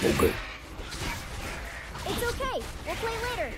Okay. It's okay. We'll play later.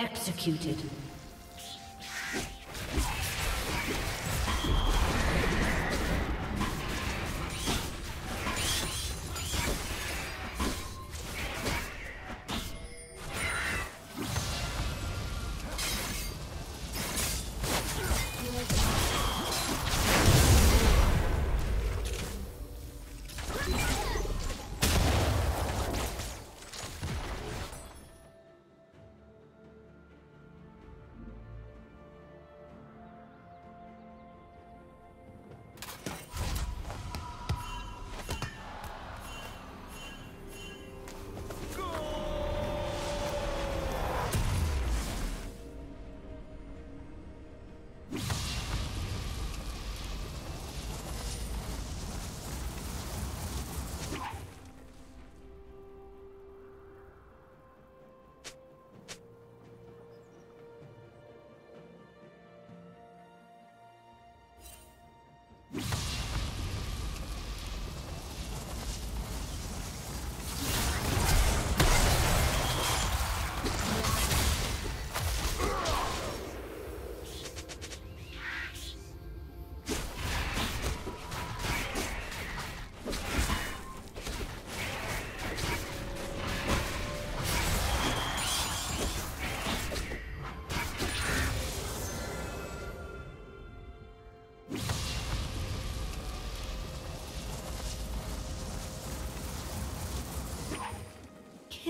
Executed.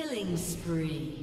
Killing spree.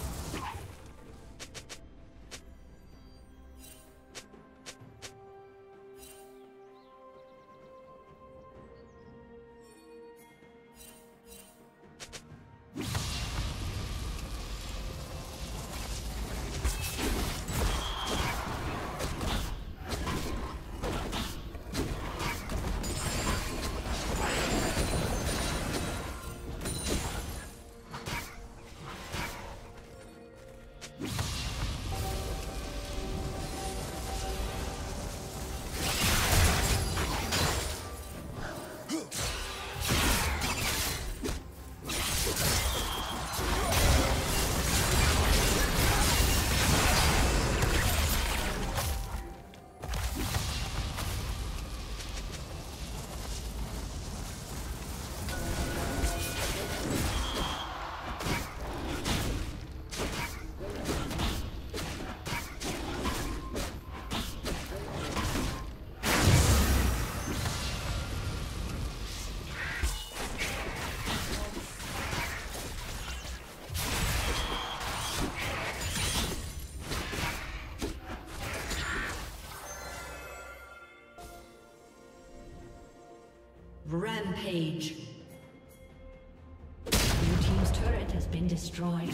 Rampage. Blue Team's turret has been destroyed.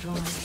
destroyed.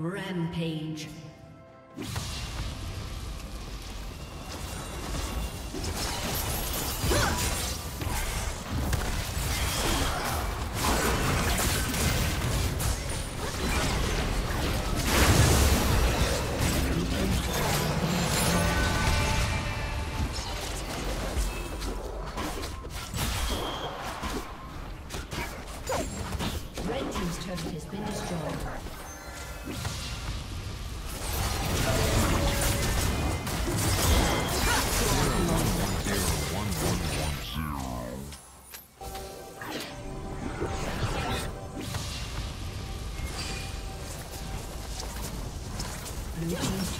Rampage.